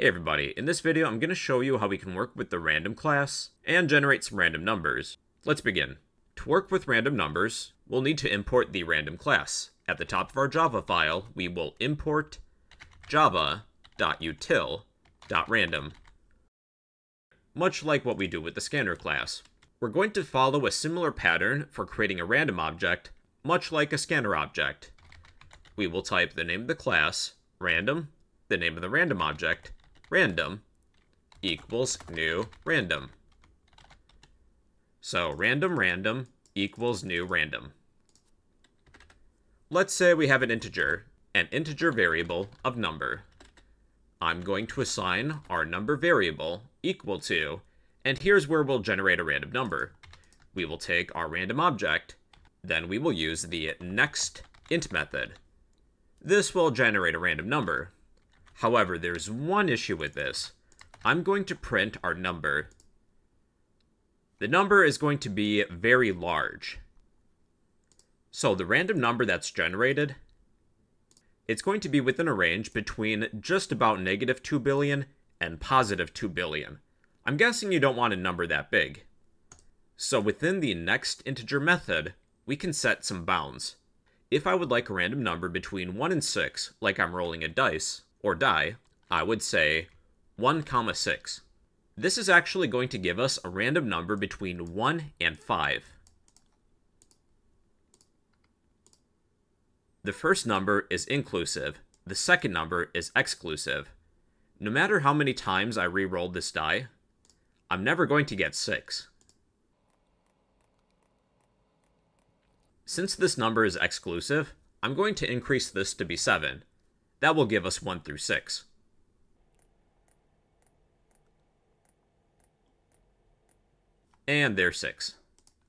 Hey everybody, in this video I'm going to show you how we can work with the random class and generate some random numbers. Let's begin. To work with random numbers, we'll need to import the random class. At the top of our Java file, we will import java.util.random, much like what we do with the scanner class. We're going to follow a similar pattern for creating a random object, much like a scanner object. We will type the name of the class, random, the name of the random object, random equals new random. So random random equals new random. Let's say we have an integer, an integer variable of number. I'm going to assign our number variable equal to, and here's where we'll generate a random number. We will take our random object, then we will use the next int method. This will generate a random number. However, there's one issue with this. I'm going to print our number. The number is going to be very large. So the random number that's generated, it's going to be within a range between just about negative 2 billion and positive 2 billion. I'm guessing you don't want a number that big. So within the next integer method, we can set some bounds. If I would like a random number between 1 and 6, like I'm rolling a dice, or die, I would say 1 comma 6. This is actually going to give us a random number between 1 and 5. The first number is inclusive, the second number is exclusive. No matter how many times I re-rolled this die, I'm never going to get 6. Since this number is exclusive, I'm going to increase this to be 7, that will give us 1 through 6. And there's 6.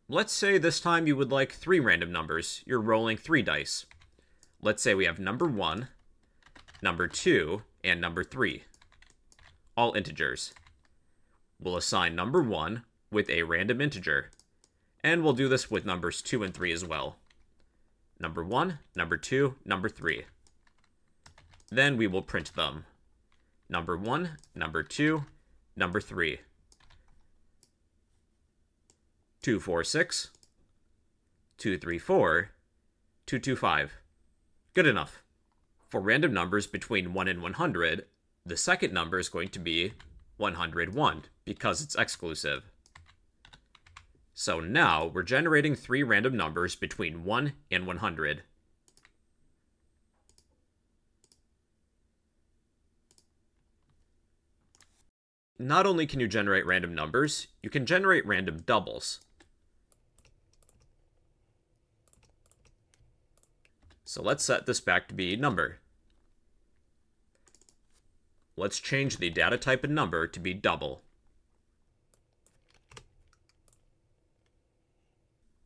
Let's say this time you would like 3 random numbers. You're rolling 3 dice. Let's say we have number 1, number 2, and number 3. All integers. We'll assign number 1 with a random integer. And we'll do this with numbers 2 and 3 as well. Number 1, number 2, number 3. Then we will print them. Number 1, number 2, number 3. 2, 4, 6, 2, 3, 4, 2, 2, 5. Good enough. For random numbers between 1 and 100, the second number is going to be 101, because it's exclusive. So now, we're generating three random numbers between 1 and 100. Not only can you generate random numbers, you can generate random doubles. So let's set this back to be number. Let's change the data type and number to be double.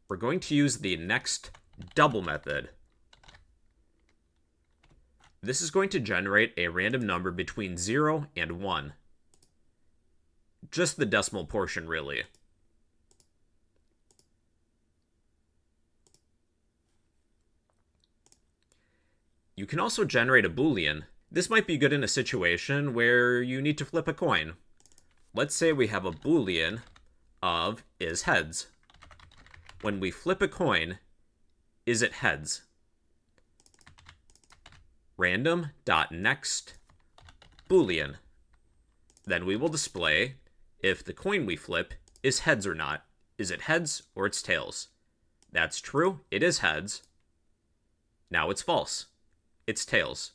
We're going to use the next double method. This is going to generate a random number between 0 and 1 just the decimal portion, really. You can also generate a boolean. This might be good in a situation where you need to flip a coin. Let's say we have a boolean of is heads. When we flip a coin, is it heads? Random dot next boolean. Then we will display if the coin we flip is heads or not. Is it heads or it's tails? That's true, it is heads. Now it's false. It's tails.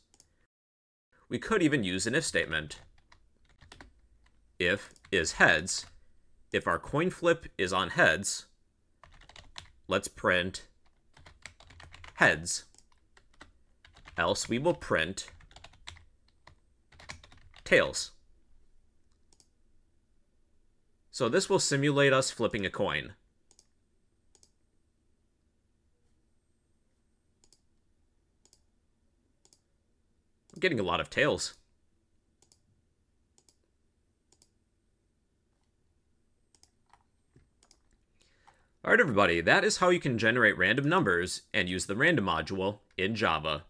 We could even use an if statement. If is heads. If our coin flip is on heads, let's print heads. Else we will print tails. So this will simulate us flipping a coin. I'm getting a lot of tails. Alright everybody, that is how you can generate random numbers and use the random module in Java.